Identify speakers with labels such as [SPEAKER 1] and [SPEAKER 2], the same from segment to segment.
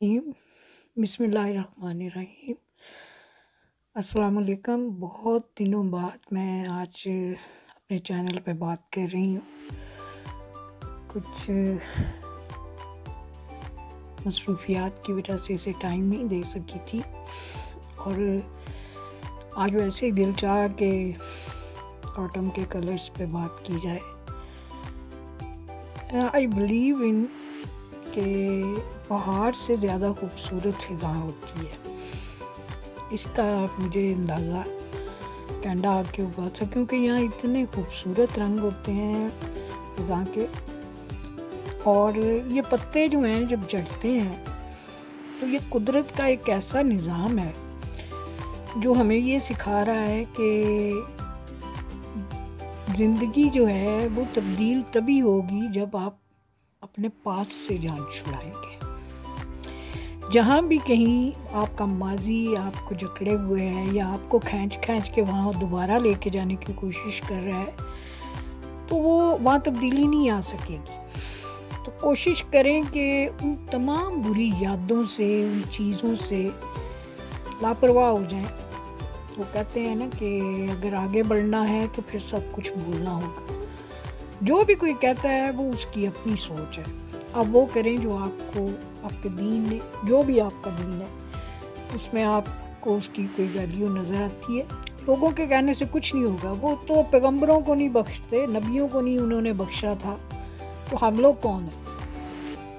[SPEAKER 1] बिस्मिल्लाहिर्रहमानिर्रहीम। अस्सलाम बहुत दिनों बाद मैं आज अपने चैनल पे बात कर रही हूँ। कुछ मसरूफियात की वजह से इसे टाइम नहीं दे सकी थी। और आज वैसे ही दिल चाह के ऑटम के कलर्स पे बात की जाए। आई बिलीव इन कि पहाड़ से ज़्यादा खूबसूरत फिजा होती है। इसका मुझे अंदाज़ा कैंडा आके हुआ था क्योंकि यहाँ इतने खूबसूरत रंग होते हैं फिजा के, और ये पत्ते जो हैं जब जड़ते हैं तो ये कुदरत का एक ऐसा निज़ाम है, जो हमें ये सिखा रहा है कि ज़िंदगी जो है वो तब्दील तभी होगी जब आप अपने पास से जान छुड़ाएँगे। जहाँ भी कहीं आपका माजी आपको जकड़े हुए हैं या आपको खींच खींच के वहाँ दोबारा लेके जाने की कोशिश कर रहा है तो वो वहाँ तब्दीली नहीं आ सकेगी। तो कोशिश करें कि उन तमाम बुरी यादों से, उन चीज़ों से लापरवाह हो जाएँ। वो कहते हैं ना कि अगर आगे बढ़ना है तो फिर सब कुछ भूलना होगा। जो भी कोई कहता है, वो उसकी अपनी सोच है। अब वो करें जो आपको, आपके दीन ने जो भी आपका दीन है, उसमें आपको उसकी कोई वैल्यू नज़र आती है। लोगों के कहने से कुछ नहीं होगा। वो तो पैगंबरों को नहीं बख्शते, नबियों को नहीं उन्होंने बख्शा था। तो हम लोग कौन हैं?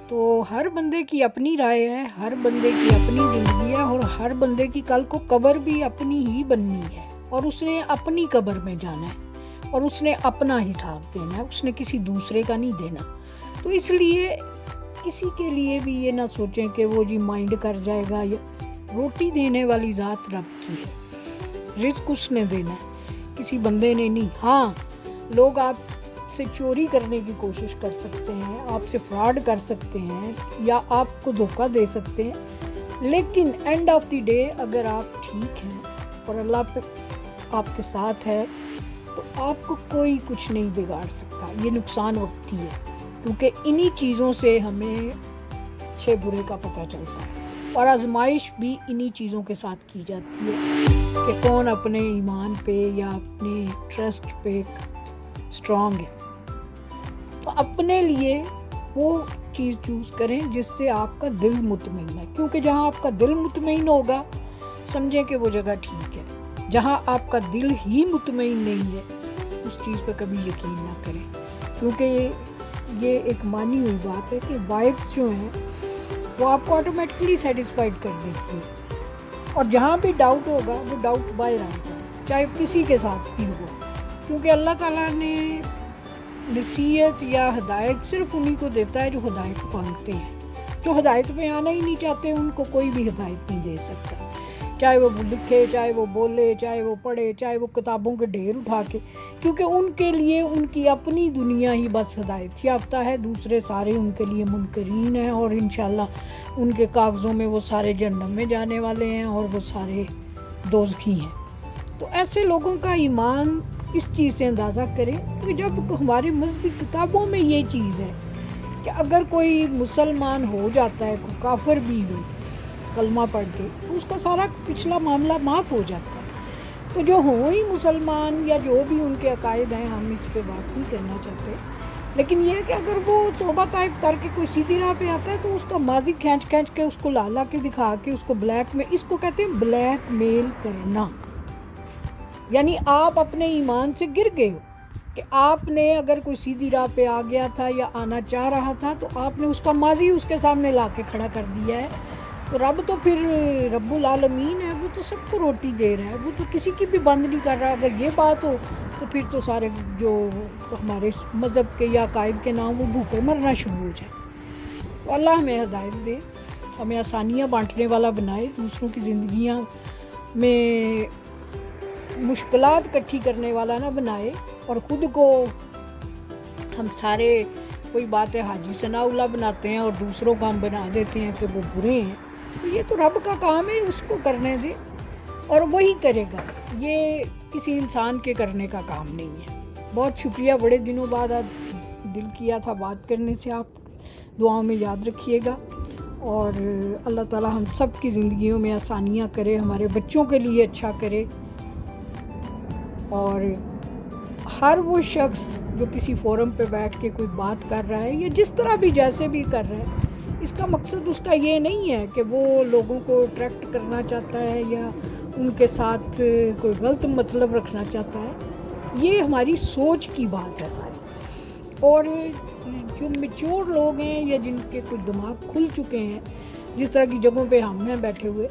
[SPEAKER 1] तो हर बंदे की अपनी राय है, हर बंदे की अपनी ज़िंदगी है, और हर बंदे की कल को कबर भी अपनी ही बननी है, और उसने अपनी कबर में जाना है। और उसने अपना हिसाब देना है, उसने किसी दूसरे का नहीं देना। तो इसलिए किसी के लिए भी ये ना सोचें कि वो जी माइंड कर जाएगा या रोटी देने वाली ज़ात रब की है। रिस्क उसने देना है। किसी बंदे ने नहीं। हाँ लोग आप से चोरी करने की कोशिश कर सकते हैं, आपसे फ्रॉड कर सकते हैं या आपको धोखा दे सकते हैं। लेकिन एंड ऑफ़ द डे अगर आप ठीक हैं और अल्लाह आपके साथ है तो आपको कोई कुछ नहीं बिगाड़ सकता, ये नुकसान वक्ती है, क्योंकि इन्हीं चीज़ों से हमें अच्छे बुरे का पता चलता है। और आजमाइश भी इन्हीं चीज़ों के साथ की जाती है कि कौन अपने ईमान पे या अपने ट्रस्ट पे स्ट्रांग है। तो अपने लिए वो चीज़ चूज़ करें जिससे आपका दिल मुतमिन है, क्योंकि जहाँ आपका दिल मुतमिन होगा, समझें कि वो जगह ठीक है। जहाँ आपका दिल ही मुतमिन नहीं है, उस चीज़ पर कभी यकीन ना करें। क्योंकि ये एक मानी हुई बात है कि वाइब्स जो हैं, वो आपको ऑटोमेटिकली सेटिस्फाइड कर देती है। और जहाँ भी डाउट होगा, वो डाउट बाहर आएगा चाहे किसी के साथ भी हो। क्योंकि अल्लाह ताला ने नसीहत या हदायत सिर्फ़ उन्हीं को देता है जो हदायत मांगते हैं। जो हदायत में आना ही नहीं चाहते, उनको कोई भी हदायत नहीं दे सकता। चाहे वो लिखे, चाहे वो बोले, चाहे वो पढ़े, चाहे वो किताबों के ढेर उठा के, क्योंकि उनके लिए उनकी अपनी दुनिया ही बस हदायत याफ्ता है। दूसरे सारे उनके लिए मुनकरीन हैं और इन उनके कागज़ों में वो सारे जन्म में जाने वाले हैं और वो सारे दोजगी हैं। तो ऐसे लोगों का ईमान इस चीज़ से अंदाज़ा करें कि जब हमारे मजहबी किताबों में ये चीज़ है कि अगर कोई मुसलमान हो जाता है, कोई काफर भी हो, कलमा पढ़ के उसका सारा पिछला मामला माफ़ हो जाता। है तो जो हो ही मुसलमान या जो भी उनके अकायद हैं, हम इस पर बात नहीं करना चाहते। लेकिन यह कि अगर वो तोबा ताइब करके कोई सीधी राह पे आता है तो उसका माजी खींच खींच के उसको ला ला के दिखा के, उसको ब्लैक में, इसको कहते हैं ब्लैक मेल करना। यानी आप अपने ईमान से गिर गए हो कि आपने अगर कोई सीधी राह पे आ गया था या आना चाह रहा था तो आपने उसका माजी उसके सामने ला के खड़ा कर दिया है। तो रब तो फिर रब्बुल आलमीन है, वो तो सबको रोटी दे रहा है, वो तो किसी की भी बंद नहीं कर रहा। अगर ये बात हो तो फिर तो सारे जो हमारे मज़हब के या कायद के नाम, वो भूखे मरना शुरू हो जाए। तो अल्लाह हमें हदायत दे, हमें आसानियाँ बांटने वाला बनाए, दूसरों की ज़िंदगियाँ में मुश्किल इकट्ठी करने वाला ना बनाए, और ख़ुद को हम सारे, कोई बात है, हाजी सनाउल्ला बनाते हैं और दूसरों को हम बना देते हैं कि वो बुरे हैं। ये तो रब का काम है, उसको करने दे और वही करेगा। ये किसी इंसान के करने का काम नहीं है। बहुत शुक्रिया, बड़े दिनों बाद आज दिल किया था बात करने से। आप दुआओं में याद रखिएगा और अल्लाह ताला हम सब की ज़िंदगियों में आसानियाँ करे, हमारे बच्चों के लिए अच्छा करे। और हर वो शख्स जो किसी फोरम पे बैठ के कोई बात कर रहा है या जिस तरह भी, जैसे भी कर रहा है इसका मकसद उसका ये नहीं है कि वो लोगों को अट्रैक्ट करना चाहता है या उनके साथ कोई गलत मतलब रखना चाहता है। ये हमारी सोच की बात है सारी। और जो मेच्योर लोग हैं या जिनके कुछ दिमाग खुल चुके हैं, जिस तरह की जगहों पे हम हैं बैठे हुए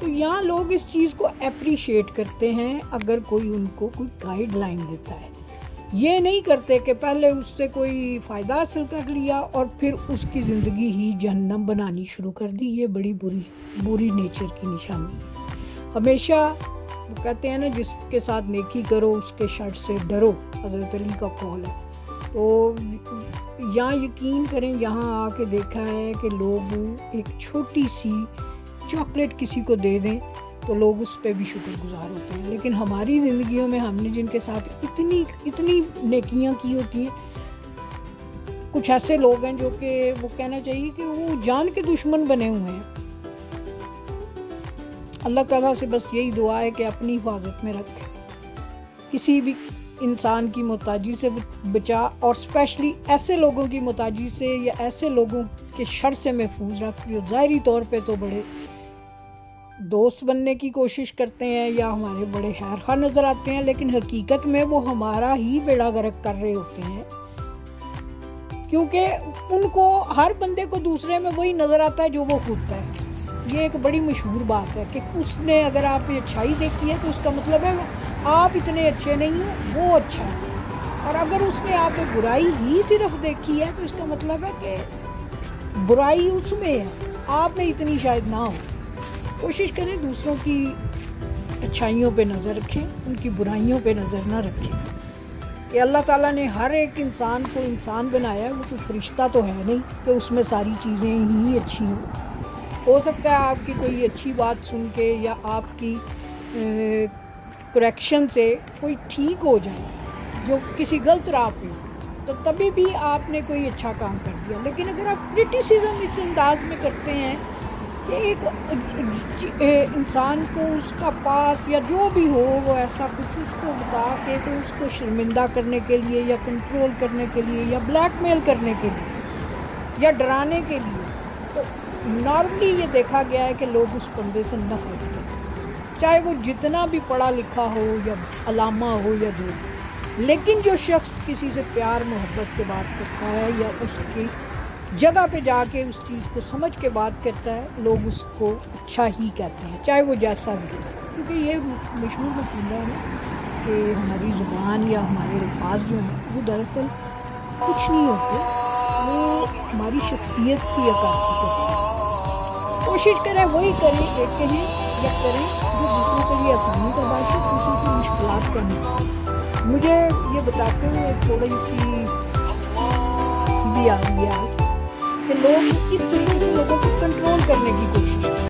[SPEAKER 1] तो यहाँ लोग इस चीज़ को अप्रिशिएट करते हैं अगर कोई उनको कोई गाइडलाइन देता है। ये नहीं करते कि पहले उससे कोई फ़ायदा हासिल कर लिया और फिर उसकी ज़िंदगी ही जहन्नम बनानी शुरू कर दी, ये बड़ी बुरी बुरी नेचर की निशानी हमेशा वो कहते हैं ना, जिसके साथ नेकी करो, उसके शर्ट से डरो, हज़रत अली का कॉल है। तो यहाँ यकीन करें, यहाँ आके देखा है कि लोग एक छोटी सी चॉकलेट किसी को दे दें तो लोग उस पर भी शुक्रगुजार होते हैं। लेकिन हमारी ज़िंदगियों में हमने जिनके साथ इतनी इतनी नेकियाँ की होती हैं, कुछ ऐसे लोग हैं जो कि वो कहना चाहिए कि वो जान के दुश्मन बने हुए हैं। अल्लाह ताला से बस यही दुआ है कि अपनी हिफाजत में रख। किसी भी इंसान की मोहताजी से बचा और स्पेशली ऐसे लोगों की मोहताजी से या ऐसे लोगों के शर से महफूज रख, जो ज़ाहरी तौर पे तो बड़े दोस्त बनने की कोशिश करते हैं या हमारे बड़े हैर खा नज़र आते हैं, लेकिन हकीकत में वो हमारा ही बेड़ा गर्क कर रहे होते हैं। क्योंकि उनको, हर बंदे को दूसरे में वही नज़र आता है जो वो खुद है। ये एक बड़ी मशहूर बात है कि उसने अगर आप अच्छाई देखी है तो उसका मतलब है आप इतने अच्छे नहीं हो, वो अच्छा है। और अगर उसने आप बुराई ही सिर्फ़ देखी है तो इसका मतलब है कि बुराई उसमें है, आप में इतनी शायद ना हो। कोशिश करें दूसरों की अच्छाइयों पे नज़र रखें, उनकी बुराइयों पे नज़र ना रखें। कि अल्लाह ताला ने हर एक इंसान को इंसान बनाया वो कोई फरिश्ता तो है नहीं कि उसमें सारी चीज़ें ही अच्छी हों। हो सकता है आपकी कोई अच्छी बात सुन के या आपकी करेक्शन से कोई ठीक हो जाए, जो किसी गलत राह पे तो तभी भी आपने कोई अच्छा काम कर दिया। लेकिन अगर आप क्रिटिसिज्म इस अंदाज में करते हैं कि एक इंसान को उसका पास या जो भी हो, वो ऐसा कुछ उसको बता के तो उसको शर्मिंदा करने के लिए या कंट्रोल करने के लिए या ब्लैकमेल करने के लिए या डराने के लिए। तो नॉर्मली ये देखा गया है कि लोग उस बंदे से नफरत करते चाहे वो जितना भी पढ़ा लिखा हो या अलामा हो या जो लेकिन जो शख्स किसी से प्यार, मोहब्बत से बात करता है या उसकी जगह पे जाके उस चीज़ को समझ के बात करता है, लोग उसको अच्छा ही कहते हैं, चाहे वो जैसा भी क्योंकि ये मशहूर मकीला है कि हमारी ज़ुबान या हमारे अल्फाज जो हैं, वो दरअसल कुछ नहीं होते। वो हमारी शख्सियत की अक्सी करते हैं। कोशिश करें वही करें, एक कहें या करें, जो दूसरों के लिए आसानी का बात है, दूसरों की मुश्किल करनी मुझे ये बताते हुए थोड़ी सी सीधी आ है आज। कि लोग इस तरीके से लोगों को कंट्रोल करने की कोशिश